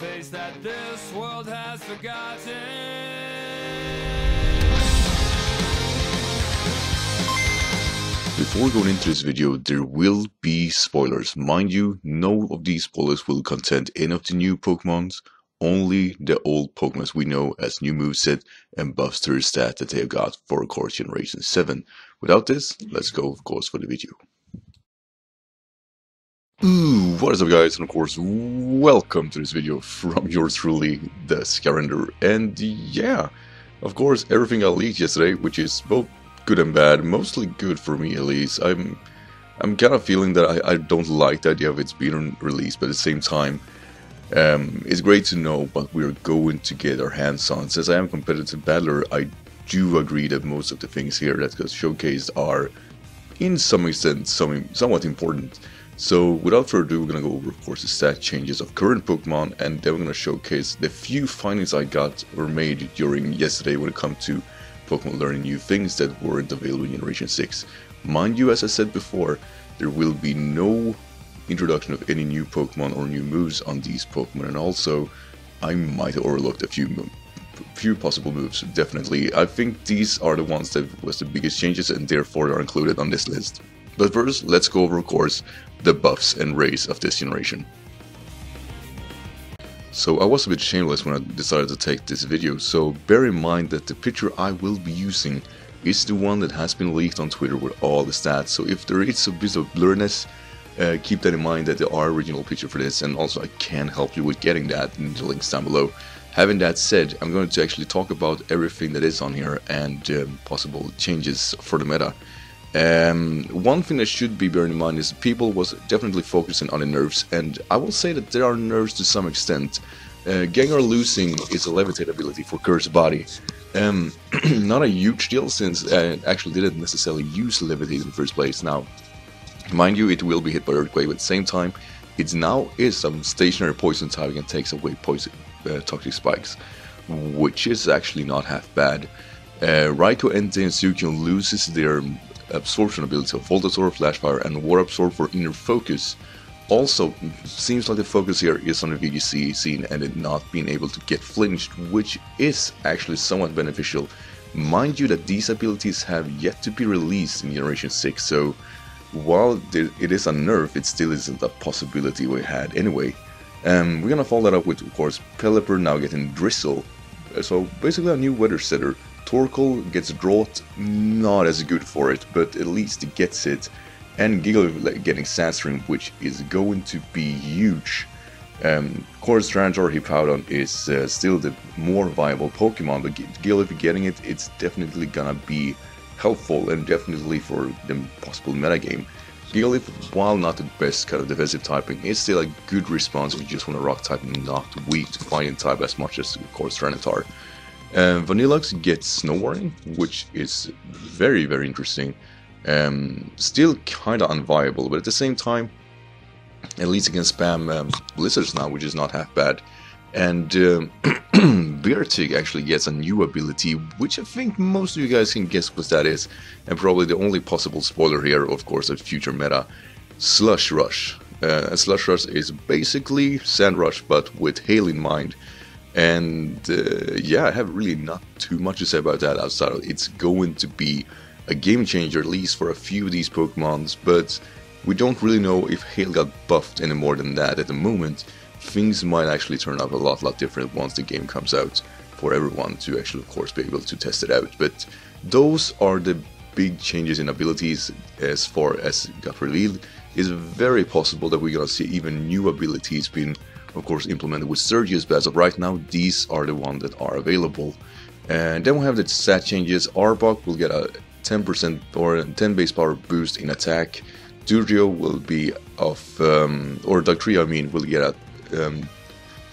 face that this world has forgotten. Before going into this video, there will be spoilers. Mind you, no of these spoilers will contain any of the new Pokemons, only the old Pokemons we know as new moveset and buffs to stat that they have got for Core Generation 7. Without this, let's go of course for the video. Ooh, what is up guys, and of course, welcome to this video from yours truly, the Skyrander. And yeah, of course, everything I leaked yesterday, which is both good and bad, mostly good for me at least. I'm I'm kind of feeling that I, I don't like the idea of it's being released, but at the same time, um, it's great to know what we're going to get our hands on. Since I am a competitive battler, I do agree that most of the things here that got showcased are, in some extent, some, somewhat important. So without further ado, we're gonna go over of course the stat changes of current Pokemon and then we're gonna showcase the few findings I got or made during yesterday when it comes to Pokemon learning new things that weren't available in Generation 6. Mind you, as I said before, there will be no introduction of any new Pokemon or new moves on these Pokemon and also I might have overlooked a few few possible moves, definitely. I think these are the ones that was the biggest changes and therefore are included on this list. But first, let's go over of course the buffs and rays of this generation. So I was a bit shameless when I decided to take this video, so bear in mind that the picture I will be using is the one that has been leaked on Twitter with all the stats, so if there is a bit of blurriness, uh, keep that in mind that there are original picture for this, and also I can help you with getting that in the links down below. Having that said, I'm going to actually talk about everything that is on here and um, possible changes for the meta. Um, one thing that should be bearing in mind is people was definitely focusing on the nerfs, and I will say that there are nerfs to some extent. Uh, Gengar losing is a levitate ability for Cursed Body. Um, not a huge deal since I actually didn't necessarily use levitate in the first place. Now, mind you, it will be hit by Earthquake, but at the same time, it now is some stationary poison type and takes away poison uh, toxic spikes, which is actually not half bad. Uh, Raikou, and Suicune loses their absorption ability of Volt Absorb, Flash Fire, and Water Absorb for inner focus. Also, seems like the focus here is on the VGC scene and it not being able to get flinched, which is actually somewhat beneficial. Mind you that these abilities have yet to be released in Generation 6, so while it is a nerf, it still isn't a possibility we had anyway. Um, we're gonna follow that up with, of course, Pelipper now getting Drizzle, so basically a new weather setter. Torkoal gets Drought, not as good for it, but at least gets it. And Gigalith getting Sandstream, which is going to be huge. Um, course, Tyranitar Hippowdon is uh, still the more viable Pokemon, but Gigalith getting it, it's definitely gonna be helpful and definitely for the possible metagame. Gigalith, while not the best kind of defensive typing, it's still a good response if you just want to rock type and not weak to fighting type as much as, of course, Tyranitar. Uh, Vanilluxe gets Snow Warning, which is very, very interesting. Um, still kind of unviable, but at the same time, at least it can spam um, Blizzards now, which is not half bad. And um, actually gets a new ability, which I think most of you guys can guess what that is. And probably the only possible spoiler here, of course, of future meta, Slush Rush. Uh, Slush Rush is basically Sand Rush, but with Hail in mind. And uh, yeah, I have really not too much to say about that outside of it's going to be a game changer, at least for a few of these Pokemons, but we don't really know if Hail got buffed any more than that at the moment. Things might actually turn out a lot, lot different once the game comes out for everyone to actually, of course, be able to test it out. But those are the big changes in abilities as far as got revealed. It's very possible that we're gonna see even new abilities being of course implemented with Sergius, but as of right now, these are the ones that are available. And then we have the stat changes. Arbok will get a 10% or 10 base power boost in attack. Dugtrio will be of, um, or Dugtrio, I mean, will get a um,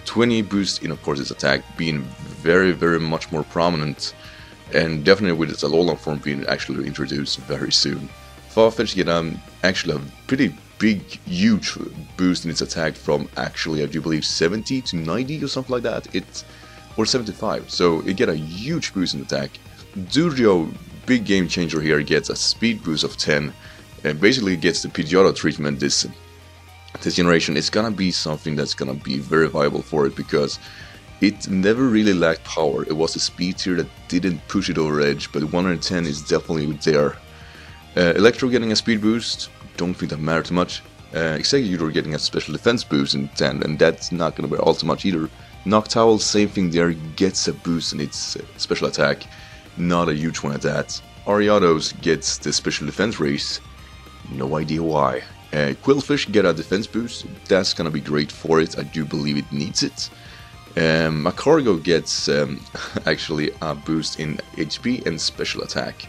20 boost in, of course, its attack, being very, very much more prominent. And definitely with its Alolan form being actually introduced very soon. Farfetch get um, actually a pretty big, huge boost in its attack from actually, I do believe, 70 to 90 or something like that. It or 75. So it get a huge boost in attack. Dugtrio, big game changer here, gets a speed boost of 10 and basically gets the Pidgeotto treatment this this generation, is gonna be something that's gonna be very viable for it because it never really lacked power. It was a speed tier that didn't push it over edge, but 110 is definitely there. Uh, Electrode getting a speed boost, don't think that matters much. Uh, Exeggutor getting a special defense boost in 10, and that's not gonna be all too much either. Noctowl, same thing there, gets a boost in its uh, special attack, not a huge one at that. Ariados gets the special defense raise, no idea why. Uh, Qwilfish get a defense boost, that's gonna be great for it, I do believe it needs it. Um, Magcargo gets um, actually a boost in HP and special attack.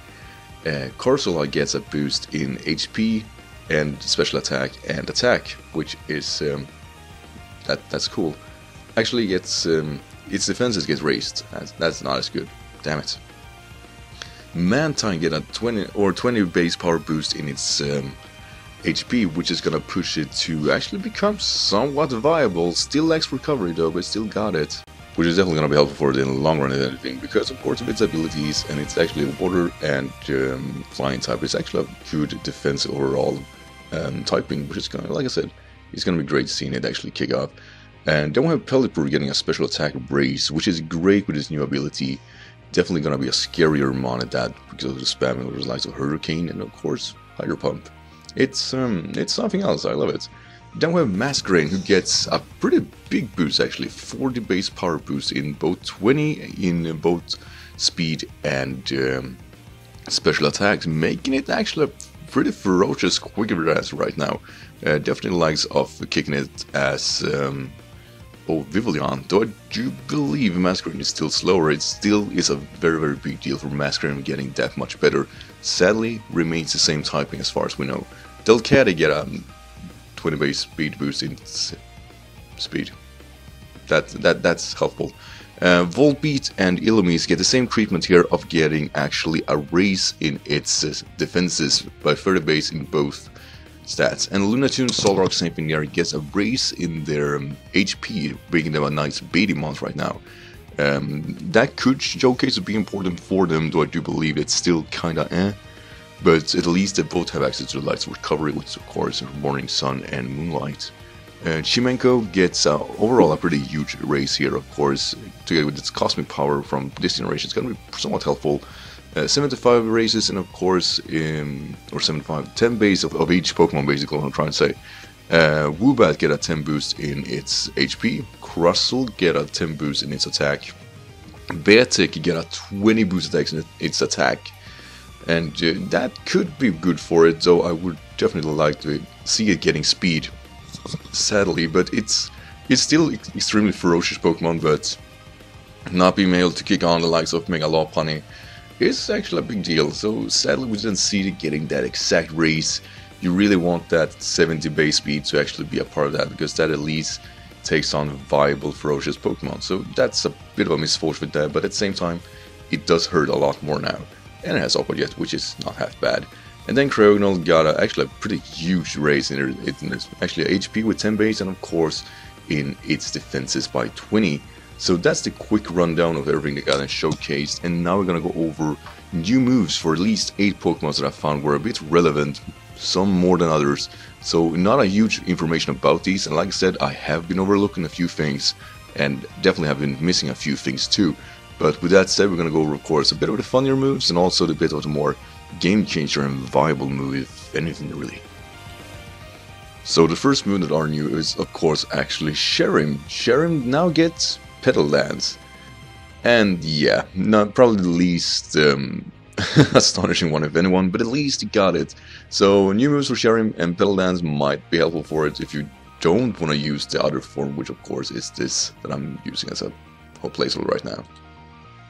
Uh, Corsola gets a boost in HP and special attack and attack, which is um, that that's cool. Actually, gets um, its defenses get raised. That's, that's not as good. Damn it. Mantine get a 20 or 20 base power boost in its um, HP, which is gonna push it to actually become somewhat viable. Still lacks recovery though, but still got it. Which is definitely gonna be helpful for it in the long run and anything, because of course of its abilities, and it's actually water and um, flying type. It's actually a good defense overall um, typing, which is gonna, like I said, it's gonna be great seeing it actually kick off. And then we have Pelipper getting a special attack brace, which is great with his new ability. Definitely gonna be a scarier mon at that because of the spamming with the likes of Hurricane and of course Hydro Pump. It's um, it's something else. I love it. Then we have Masquerain, who gets a pretty big boost actually, 40 base power boost in both 20 in both speed and um, special attacks, making it actually a pretty ferocious quicker as right now. Uh, definitely likes of kicking it as um, oh Vivillon, though I do believe Masquerain is still slower. It still is a very very big deal for Masquerain getting that much better. Sadly, remains the same typing as far as we know. Delcatty get a 20 base speed boost in speed. That that that's helpful. Uh, Volbeat and Illumise get the same treatment here of getting actually a raise in its defenses by 30 base in both stats. And Lunatone, Solrock, Saint Veneer gets a raise in their um, HP, making them a nice baiting month right now. Um, that could showcase be important for them, though I do believe it's still kinda eh. But at least they both have access to the Lights of Recovery, which of course is Morning Sun and Moonlight. Uh, Chimecho gets uh, overall a pretty huge raise here, of course, together with its cosmic power from this generation. It's going to be somewhat helpful. Uh, 75 raises, and of course, um, or 75, 10 base of, of each Pokemon, basically, I'm trying to say. Uh, get a 10 boost in its HP. Crustle get a 10 boost in its attack. Beartic get a 20 boost in its attack. And uh, that could be good for it, though I would definitely like to see it getting speed sadly, but it's it's still extremely ferocious Pokemon, but not being able to kick on the likes of Mega Lopunny is actually a big deal. So sadly, we didn't see it getting that exact race. You really want that 70 base speed to actually be a part of that, because that at least takes on viable ferocious Pokemon. So that's a bit of a misfortune with that, but at the same time, it does hurt a lot more now. And it has Aqua Jet, which is not half bad. And then Cryogonal got a, actually a pretty huge raise in its, in actually HP with 10 base and of course in its defenses by 20. So that's the quick rundown of everything that got showcased and now we're gonna go over new moves for at least 8 Pokemon that I found were a bit relevant, some more than others. So not a huge information about these and like I said I have been overlooking a few things and definitely have been missing a few things too. But with that said we're gonna go over of course a bit of the funnier moves and also a bit of the more game changer and viable move, if anything, really. So the first move that are new is, of course, actually Cherrim. Cherrim now gets Petal Dance. And yeah, not probably the least um, astonishing one if anyone, but at least he got it. So new moves for Cherrim and Petal Dance might be helpful for it if you don't want to use the other form, which of course is this that I'm using as a whole placeholder right now.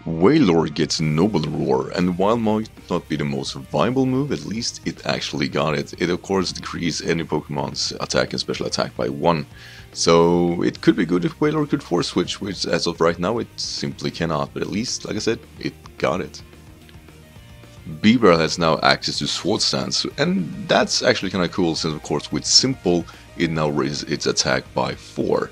Wailord gets Noble Roar, and while might not be the most viable move, at least it actually got it. It of course decreases any Pokemon's attack and special attack by 1. So it could be good if Wailord could force switch, which as of right now it simply cannot, but at least, like I said, it got it. Bibarel has now access to swords dance, and that's actually kinda cool since of course with Simple it now raises its attack by 4.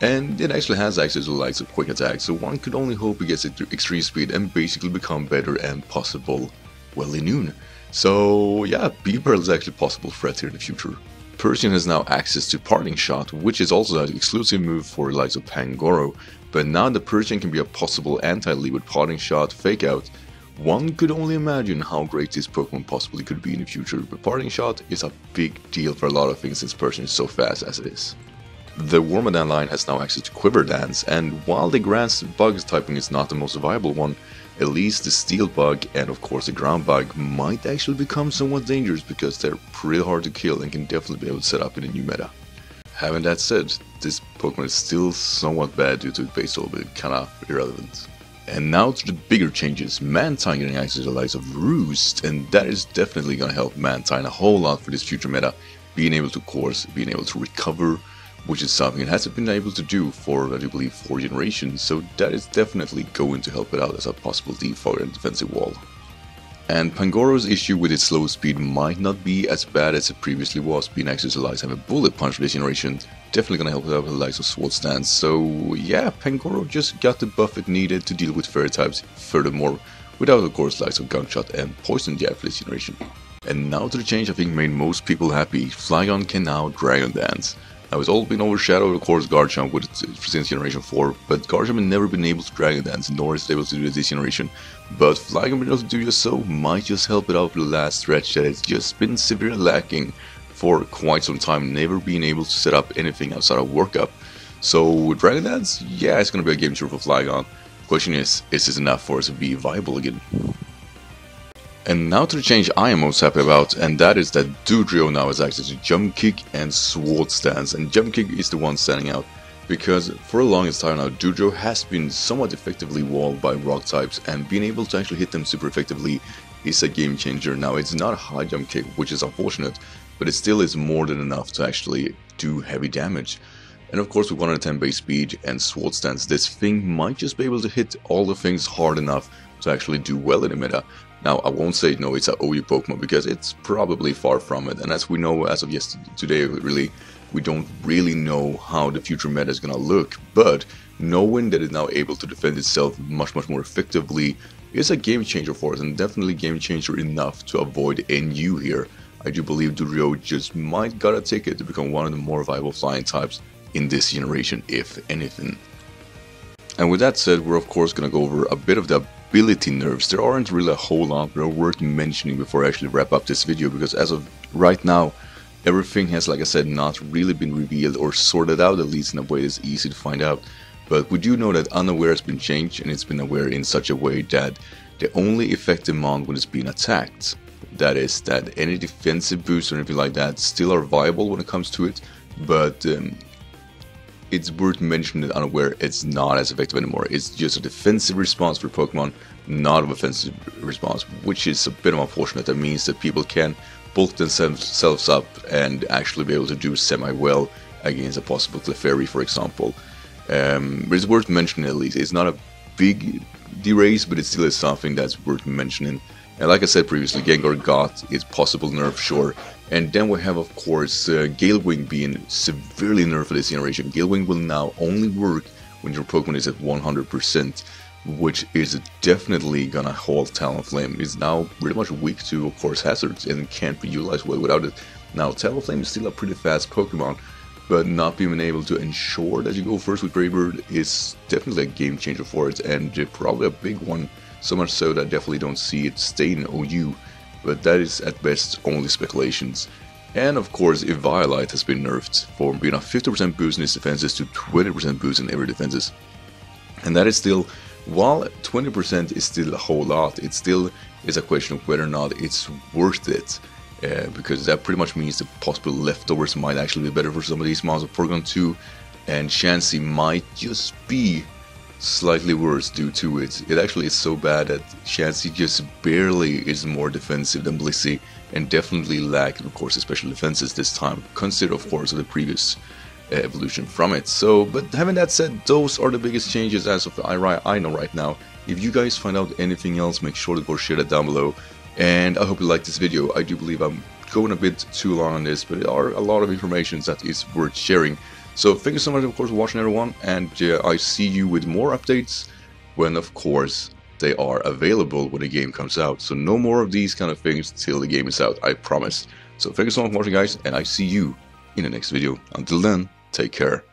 And it actually has access to the likes of quick attack, so one could only hope it gets it to extreme speed and basically become better and possible well in noon. So yeah, Bibarel is actually possible threat here in the future. Persian has now access to Parting Shot, which is also an exclusive move for the likes of Pangoro, but now the Persian can be a possible anti-lead with Parting Shot, Fake Out. One could only imagine how great this Pokemon possibly could be in the future, but Parting Shot is a big deal for a lot of things since Persian is so fast as it is. The Wormadam line has now access to Quiver Dance, and while the Grass Bug typing is not the most viable one, at least the Steel Bug and of course the Ground Bug might actually become somewhat dangerous because they're pretty hard to kill and can definitely be able to set up in a new meta. Having that said, this Pokemon is still somewhat bad due to its base level, but kinda irrelevant. And now to the bigger changes, Mantine getting access to the likes of Roost, and that is definitely gonna help Mantine a whole lot for this future meta, being able to course, being able to recover, which is something it hasn't been able to do for, I do believe, four generations, so that is definitely going to help it out as a possible default and defensive wall. And Pangoro's issue with its slow speed might not be as bad as it previously was, being access to likes have a bullet punch for this generation, definitely gonna help it out with the likes of Swords Dance. so yeah, Pangoro just got the buff it needed to deal with fairy types, furthermore, without of course likes of Gunk Shot and Poison Jab for this generation. And now to the change I think made most people happy, Flygon can now Dragon Dance. Now it's all been overshadowed of course Garchomp with since generation 4, but Garchomp has never been able to Dragon Dance, nor is it able to do it this generation. But Flygon being able to do just so might just help it out for the last stretch that it's just been severely lacking for quite some time, never being able to set up anything outside of workup. So with Dragon Dance, yeah, it's gonna be a game changer for Flygon. Question is, is this enough for us to be viable again? And now to the change I am most happy about, and that is that Dodrio now has access to Jump Kick and Swords Dance, and Jump Kick is the one standing out, because for the longest time now Dodrio has been somewhat effectively walled by rock types, and being able to actually hit them super effectively is a game changer. Now it's not a high jump kick, which is unfortunate, but it still is more than enough to actually do heavy damage. And of course with 110 base speed and swords dance, this thing might just be able to hit all the things hard enough to actually do well in the meta. Now, I won't say no, it's a OU Pokemon because it's probably far from it. And as we know, as of yesterday, really, we don't really know how the future meta is gonna look. But knowing that it's now able to defend itself much, much more effectively is a game changer for us, and definitely game changer enough to avoid NU here. I do believe Dodrio just might got a ticket to become one of the more viable flying types in this generation, if anything. And with that said, we're of course gonna go over a bit of the ability nerfs. There aren't really a whole lot that are worth mentioning before I actually wrap up this video, because as of right now, everything has, like I said, not really been revealed or sorted out, at least in a way that's easy to find out. But we do know that unaware has been changed, and it's been aware in such a way that the only effective mon when it's being attacked, that is, that any defensive boosts or anything like that still are viable when it comes to it, but um, it's worth mentioning that unaware it's not as effective anymore. It's just a defensive response for Pokemon, not an offensive response, which is a bit of unfortunate. That means that people can bulk themselves up and actually be able to do semi-well against a possible Clefairy, for example. Um, but it's worth mentioning at least. It's not a big derace, but it still is something that's worth mentioning. And like I said previously, Gengar got its possible nerf, sure, and then we have, of course, uh, Gale Wing being severely nerfed this generation. Gale Wing will now only work when your Pokemon is at 100%, which is definitely gonna hold Talonflame. It's now pretty much weak to, of course, hazards and can't be utilized well without it. Now, Talonflame is still a pretty fast Pokemon, but not being able to ensure that you go first with Brave Bird is definitely a game changer for it, and probably a big one. So much so that I definitely don't see it staying in OU but that is at best only speculations. And of course, Eviolite has been nerfed from being a 50% boost in its defenses to 20% boost in every defenses. And that is still, while 20% is still a whole lot, it still is a question of whether or not it's worth it. Uh, because that pretty much means the possible leftovers might actually be better for some of these mods of Porygon 2, and Chansey might just be slightly worse due to it. It actually is so bad that Chansey just barely is more defensive than Blissey and definitely lacked, of course, special defenses this time, consider of course the previous uh, evolution from it. So, but having that said, those are the biggest changes as of I, I know right now. If you guys find out anything else, make sure to go share that down below. And I hope you liked this video. I do believe I'm going a bit too long on this, but there are a lot of information that is worth sharing. So thank you so much, of course, for watching, everyone, and uh, I see you with more updates when, of course, they are available when the game comes out. So no more of these kind of things till the game is out, I promise. So thank you so much for watching, guys, and I see you in the next video. Until then, take care.